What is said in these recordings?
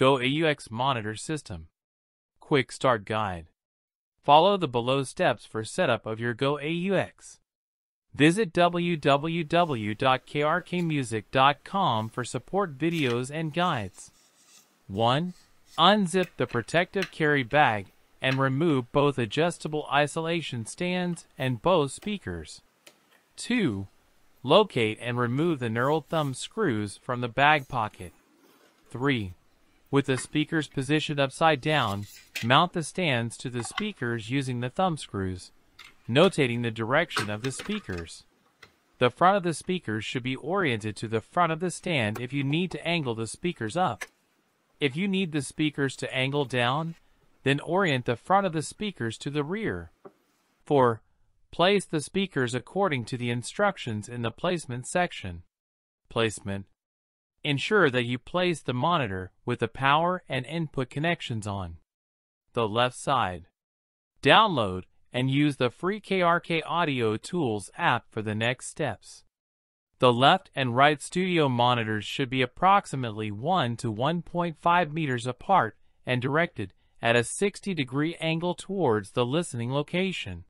GoAux Monitor System. Quick Start Guide. Follow the below steps for setup of your GoAux. Visit www.krkmusic.com for support videos and guides. 1. Unzip the protective carry bag and remove both adjustable isolation stands and both speakers. 2. Locate and remove the knurled thumb screws from the bag pocket. 3. With the speakers positioned upside down, mount the stands to the speakers using the thumb screws, notating the direction of the speakers. The front of the speakers should be oriented to the front of the stand if you need to angle the speakers up. If you need the speakers to angle down, then orient the front of the speakers to the rear. 4. Place the speakers according to the instructions in the placement section. Placement. Ensure that you place the monitor with the power and input connections on the left side. Download and use the free KRK Audio Tools app for the next steps. The left and right studio monitors should be approximately 1 to 1.5 meters apart and directed at a 60 degree angle towards the listening location.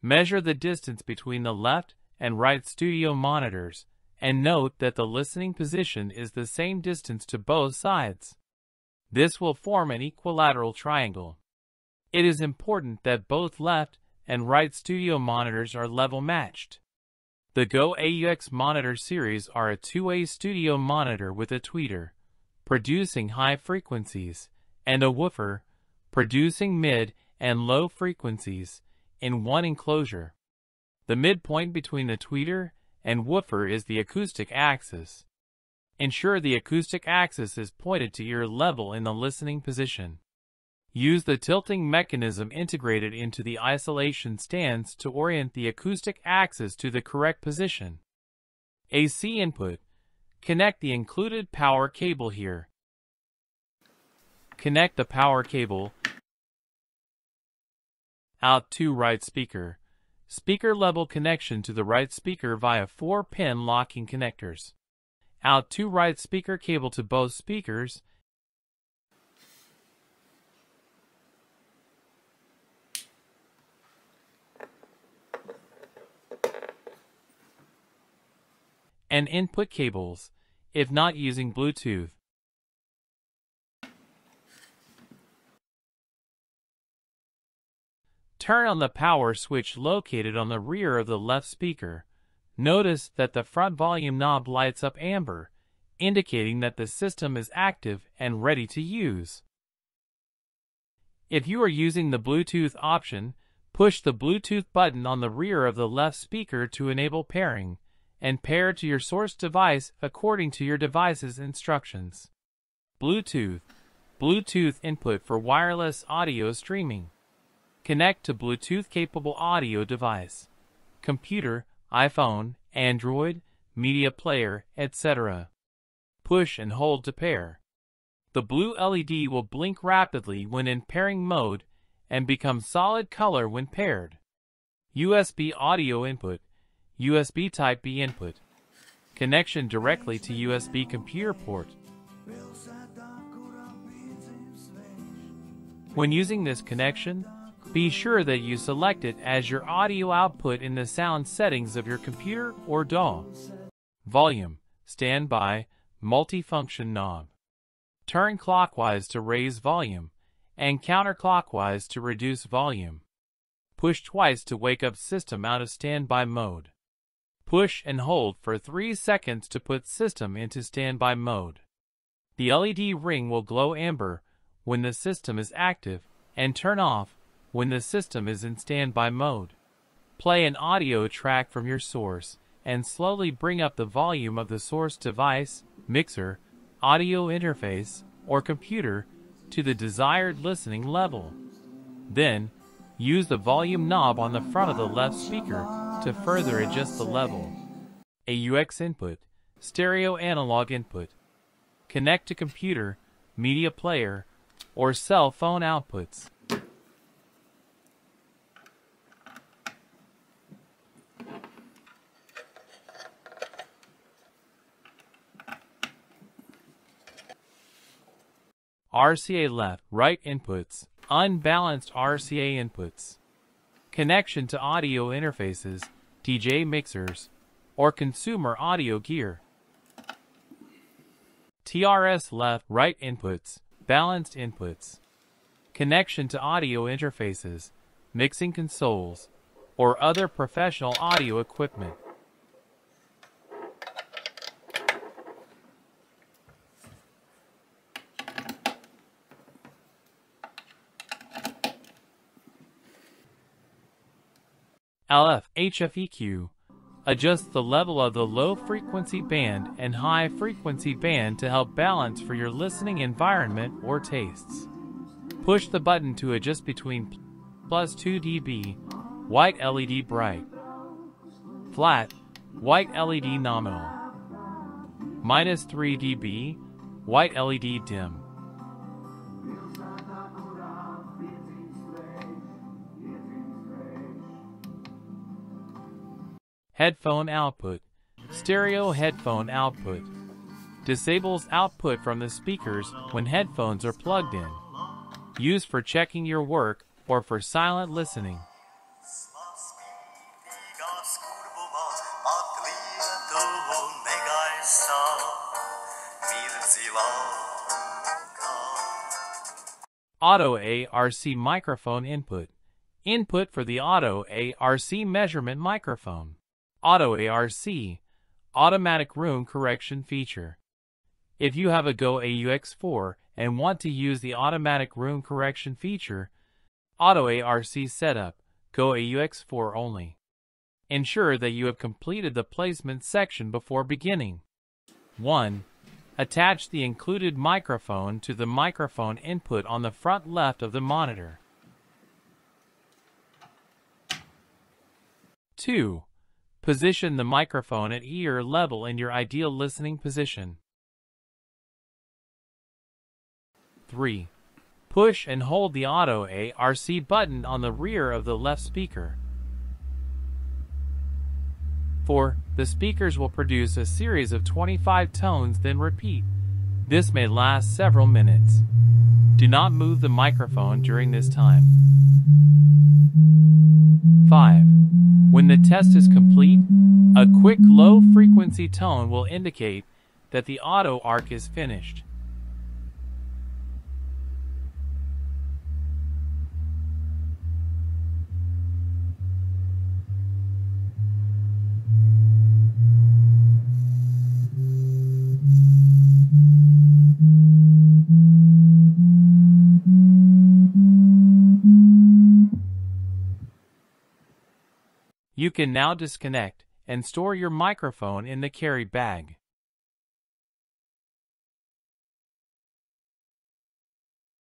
Measure the distance between the left and right studio monitors and note that the listening position is the same distance to both sides. This will form an equilateral triangle. It is important that both left and right studio monitors are level matched. The GoAux monitor series are a two-way studio monitor with a tweeter, producing high frequencies, and a woofer, producing mid and low frequencies, in one enclosure. The midpoint between the tweeter and woofer is the acoustic axis. Ensure the acoustic axis is pointed to ear level in the listening position. Use the tilting mechanism integrated into the isolation stands to orient the acoustic axis to the correct position. AC input. Connect the included power cable here. Connect the power cable out to right speaker. Speaker level connection to the right speaker via 4-pin locking connectors. Out to right speaker cable to both speakers. And input cables, if not using Bluetooth. Turn on the power switch located on the rear of the left speaker. Notice that the front volume knob lights up amber, indicating that the system is active and ready to use. If you are using the Bluetooth option, push the Bluetooth button on the rear of the left speaker to enable pairing, and pair to your source device according to your device's instructions. Bluetooth Bluetooth input for wireless audio streaming. Connect to Bluetooth-capable audio device, computer, iPhone, Android, media player, etc. Push and hold to pair. The blue LED will blink rapidly when in pairing mode and become solid color when paired. USB audio input, USB Type-B input. Connection directly to USB computer port. When using this connection, be sure that you select it as your audio output in the sound settings of your computer or DAW. Volume, standby, multifunction knob. Turn clockwise to raise volume, and counterclockwise to reduce volume. Push twice to wake up system out of standby mode. Push and hold for 3 seconds to put system into standby mode. The LED ring will glow amber when the system is active and turn off when the system is in standby mode. Play an audio track from your source and slowly bring up the volume of the source device, mixer, audio interface, or computer to the desired listening level. Then, use the volume knob on the front of the left speaker to further adjust the level. AUX input, stereo analog input. Connect to computer, media player, or cell phone outputs. RCA left, right inputs, unbalanced RCA inputs. Connection to audio interfaces, DJ mixers, or consumer audio gear. TRS left, right inputs, balanced inputs. Connection to audio interfaces, mixing consoles, or other professional audio equipment. LF HFEQ adjusts the level of the low frequency band and high frequency band to help balance for your listening environment or tastes. Push the button to adjust between plus 2 dB, white LED bright, flat, white LED nominal, minus 3 dB, white LED dim. Headphone output. Stereo headphone output. Disables output from the speakers when headphones are plugged in. Used for checking your work or for silent listening. Auto ARC microphone input. Input for the Auto ARC measurement microphone. Auto ARC, Automatic Room Correction feature. If you have a GoAux 4 and want to use the Automatic Room Correction feature, Auto ARC setup, GoAux 4 only. Ensure that you have completed the placement section before beginning. 1. Attach the included microphone to the microphone input on the front left of the monitor. 2. Position the microphone at ear level in your ideal listening position. 3. Push and hold the Auto ARC button on the rear of the left speaker. 4. The speakers will produce a series of 25 tones then repeat. This may last several minutes. Do not move the microphone during this time. 5. When the test is complete, a quick low frequency tone will indicate that the Auto ARC is finished. You can now disconnect and store your microphone in the carry bag.